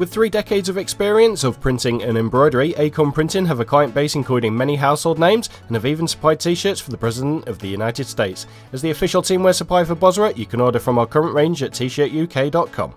With three decades of experience of printing and embroidery, Acorn Printing have a client base including many household names and have even supplied t-shirts for the President of the United States. As the official teamwear supplier for Bosra, you can order from our current range at tshirtuk.com.